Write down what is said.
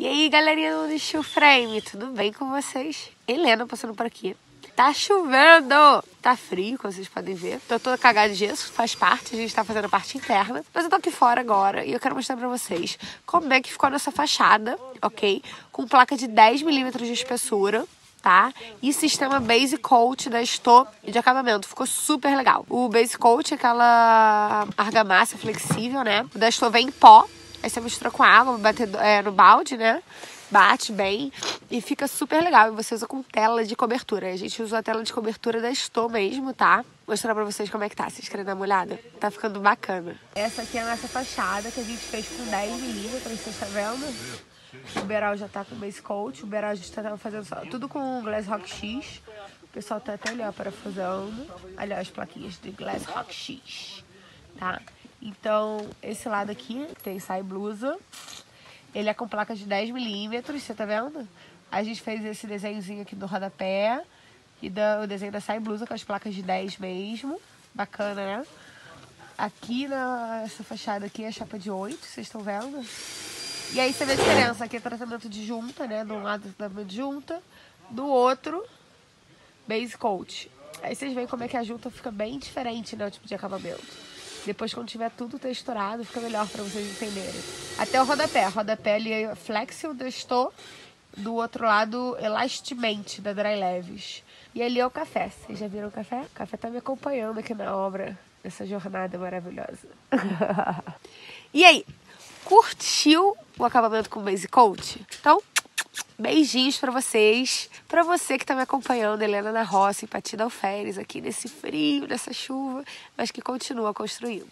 E aí, galerinha do Steel Frame, tudo bem com vocês? Helena passando por aqui. Tá chovendo! Tá frio, como vocês podem ver. Tô toda cagada de gesso, faz parte, a gente tá fazendo a parte interna. Mas eu tô aqui fora agora e eu quero mostrar pra vocês como é que ficou a nossa fachada, ok? Com placa de 10 milímetros de espessura tá? E sistema Base Coat da Sto de acabamento. Ficou super legal. O Base Coat é aquela argamassa flexível, né? O da Sto vem em pó. Aí você mistura com água, bater é, no balde, né? Bate bem e fica super legal. E você usa com tela de cobertura. A gente usou a tela de cobertura da Sto mesmo, tá? Mostrar pra vocês como é que tá. Vocês querem dar uma olhada? Tá ficando bacana. Essa aqui é a nossa fachada que a gente fez com 10 milímetros, vocês estão vendo? O Beral já tá com base coat. O Beral a gente tá fazendo só, tudo com Glass Rock X. O pessoal tá até ali, ó, parafusando. Ali, ó, as plaquinhas de Glass Rock X, tá? Então, esse lado aqui tem sai blusa. Ele é com placa de 10 milímetros, você tá vendo? A gente fez esse desenhozinho aqui do rodapé. E da, o desenho da sai blusa com as placas de 10 mesmo. Bacana, né? Aqui nessa fachada aqui é chapa de 8, vocês estão vendo? E aí você vê a diferença. Aqui é tratamento de junta, né? De um lado tratamento de junta, do outro base coat. Aí vocês veem como é que a junta fica bem diferente, né? O tipo de acabamento. Depois, quando tiver tudo texturado, fica melhor para vocês entenderem. Até o rodapé. O rodapé ali é Flexil testou. Do outro lado, Elastimente, da Dry Leves. E ali é o café. Vocês já viram o café? O café tá me acompanhando aqui na obra. Nessa jornada maravilhosa. e aí? Curtiu o acabamento com base coat? Então, beijinhos para vocês. Para você que tá me acompanhando, Helena na Roça, em Patida Alferes, aqui nesse frio, nessa chuva, mas que continua construindo.